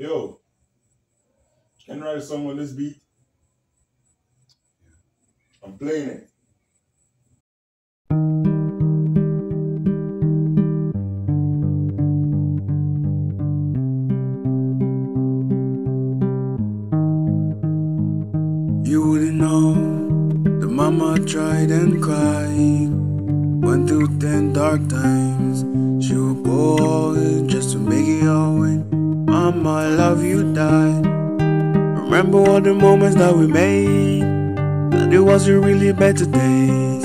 Yo, can you write a song on this beat? I'm playing it. You wouldn't know the mama tried and cried. Went through ten dark times. She would go just to make. Mama, I love you died. Remember all the moments that we made. That it wasn't really better days.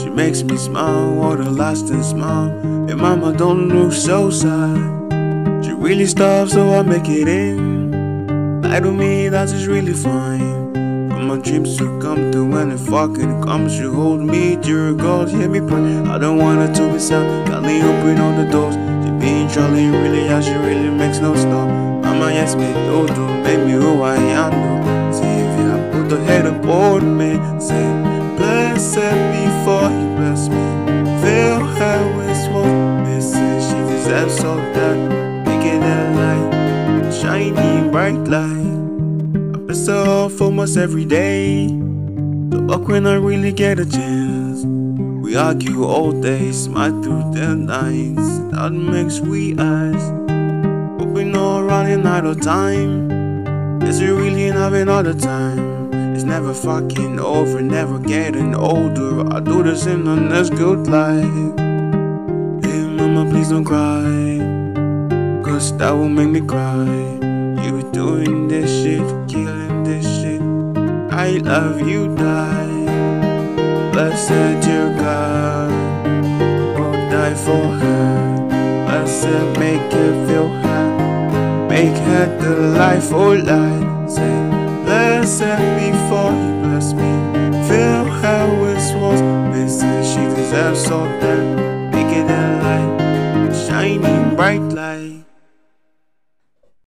She makes me smile, what a lasting smile. And mama, don't look so sad. She really stopped, so I make it in. Lie to me, that's just really fine. My dreams to come true when it fucking comes, you hold me, dear God, hear me pray. I don't wanna to be sad, kindly open all the doors. She being Charlie, really, yeah, she really makes no stop. Mama, yes, me, do do, make me who I am, do. See if you have put the head upon me, say, blessed before he bless me. Fill her with smoke, missing, she deserves all that. Making that light, shining bright light. Off almost every day. The when I really get a chance. We argue all day, smile through the nights. That makes we eyes. Hoping not running out of time. Is it really having all the time? It's never fucking over, never getting older. I do this in the next good life. Hey mama, please don't cry. Cause that will make me cry. I love you, die. Blessed dear God, will die for her. Blessed make her feel her, make her the life or light. Say, blessed before you bless me. Fill her with swans, missing she deserves all that. It a light, shining bright light.